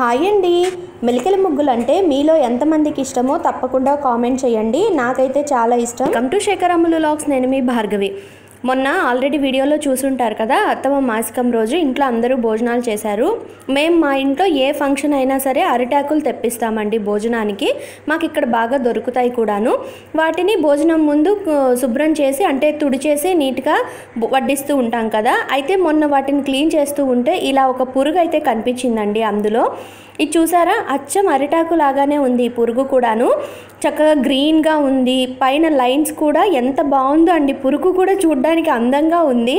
Hi అండి. మెలికల ముగ్గులు అంటే మీలో ఎంతమందికి ఇష్టమో తప్పకుండా కామెంట్ చేయండి. నాకైతే చాలా ఇష్టం. కమ్ టు శేఖరమ్ములు లాక్స్ నేను మీ భార్గవి. మొన్న ఆల్రెడీ వీడియోలో చూసుంటారు కదా అత్తమ్మ మాసికం రోజు ఇంట్లో అందరూ భోజనాలు చేశారు. మేము మా ఇంట్లో ఏ ఫంక్షన్ అయినా సరే అరిటాకులు తెప్పిస్తామండి భోజనానికి. మాకు ఇక్కడ బాగా దొరుకుతాయి కూడాను. వాటిని భోజనం ముందు శుభ్రం చేసి అంటే తుడిచేసి నీట్గా వడ్డిస్తూ ఉంటాం కదా. అయితే మొన్న వాటిని క్లీన్ చేస్తూ ఉంటే ఇలా ఒక పురుగు అయితే కనిపించిందండి అందులో. ఇది చూసారా? అచ్చం అరిటాకు లాగానే ఉంది ఈ పురుగు కూడాను. చక్కగా గ్రీన్గా ఉంది. పైన లైన్స్ కూడా ఎంత బాగుందో అండి. పురుగు కూడా చూడడానికి అందంగా ఉంది.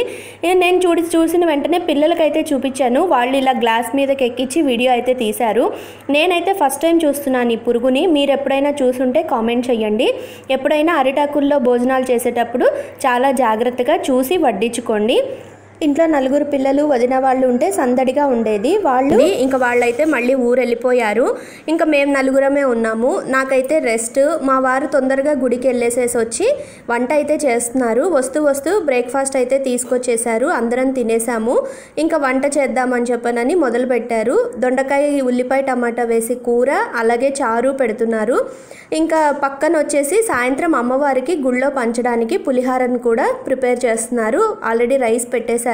నేను చూడి చూసిన వెంటనే పిల్లలకైతే చూపించాను. వాళ్ళు ఇలా గ్లాస్ మీదకి ఎక్కించి వీడియో అయితే తీశారు. నేనైతే ఫస్ట్ టైం చూస్తున్నాను ఈ పురుగుని. మీరు ఎప్పుడైనా చూసుంటే కామెంట్ చేయండి ఎప్పుడైనా అరిటాకుల్లో భోజనాలు చేసేటప్పుడు చాలా జాగ్రత్తగా చూసి వడ్డించుకోండి. ఇంట్లో నలుగురు పిల్లలు వదిన వాళ్ళు ఉంటే సందడిగా ఉండేది. వాళ్ళు ఇంకా వాళ్ళైతే మళ్ళీ ఊరు వెళ్ళిపోయారు ఇంకా మేము నలుగురమే ఉన్నాము. నాకైతే రెస్ట్ మా వారు తొందరగా గుడికి వెళ్ళేసేసి వచ్చి వంట అయితే చేస్తున్నారు. వస్తూ వస్తూ బ్రేక్ఫాస్ట్ అయితే తీసుకొచ్చేసారు అందరం తినేసాము. ఇంకా వంట చేద్దామని చెప్పనని మొదలు పెట్టారు. దొండకాయ ఉల్లిపాయ టమాటా వేసి కూర అలాగే చారు పెడుతున్నారు. ఇంకా పక్కన వచ్చేసి సాయంత్రం అమ్మవారికి గుళ్ళో పంచడానికి పులిహారను కూడా ప్రిపేర్ చేస్తున్నారు. ఆల్రెడీ రైస్ పెట్టేశారు.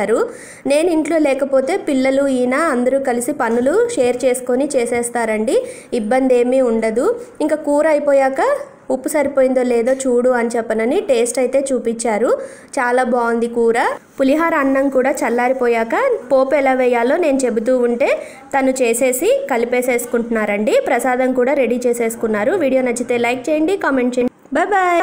నేను ఇంట్లో లేకపోతే పిల్లలు ఈయన అందరూ కలిసి పనులు షేర్ చేసుకొని చేసేస్తారండి. ఇబ్బంది ఏమీ ఉండదు. ఇంకా కూర అయిపోయాక ఉప్పు సరిపోయిందో లేదో చూడు అని చెప్పనని టేస్ట్ అయితే చూపించారు. చాలా బాగుంది కూర. పులిహార అన్నం కూడా చల్లారిపోయాక పోపు ఎలా వేయాలో నేను చెబుతూ ఉంటే తను చేసేసి కలిపేసేసుకుంటున్నారండి. ప్రసాదం కూడా రెడీ చేసేసుకున్నారు. వీడియో నచ్చితే లైక్ చేయండి కామెంట్ చేయండి. Bye bye.